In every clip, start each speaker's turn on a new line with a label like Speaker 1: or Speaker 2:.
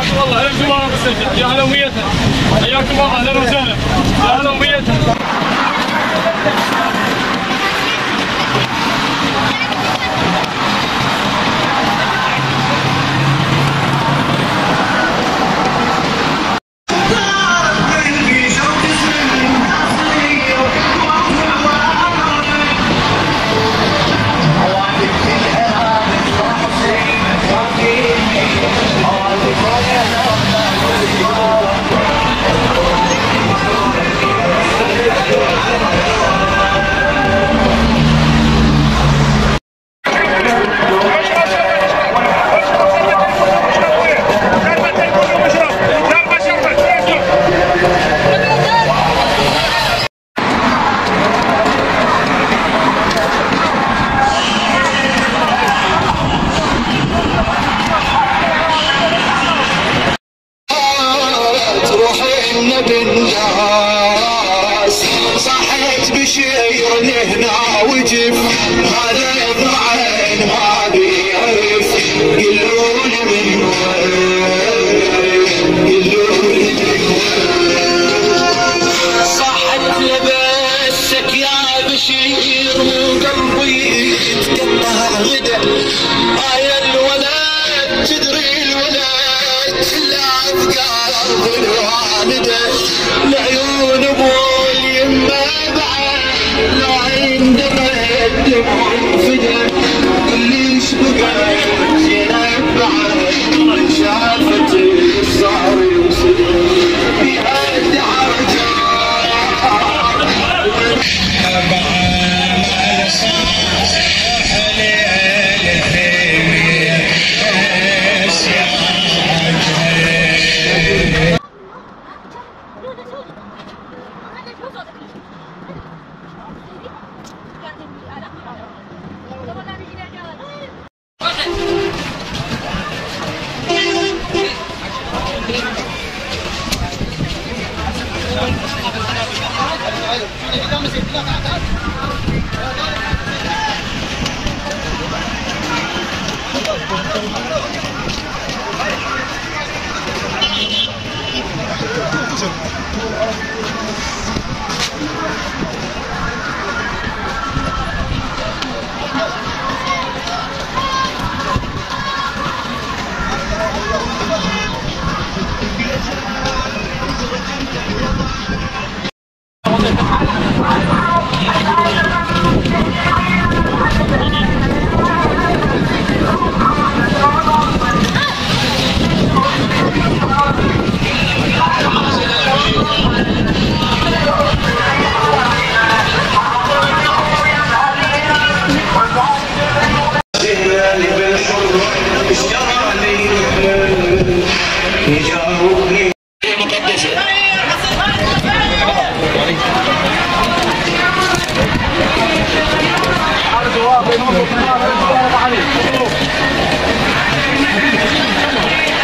Speaker 1: حياكم الله أهلا بالسجل يا هلا وميتها حياكم الله أهلا وسهلا. يا هلا وميتها
Speaker 2: بالناس صحيت بشير هنا وجف هذا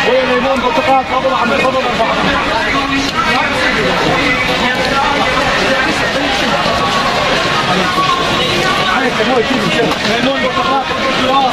Speaker 2: وين
Speaker 1: ليمون برتقال تفضل عمي تفضل ليمون برتقال جوار جوار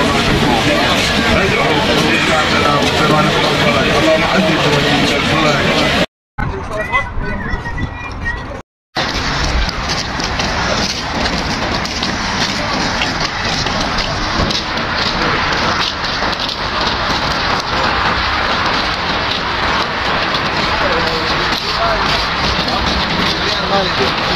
Speaker 3: Aldo.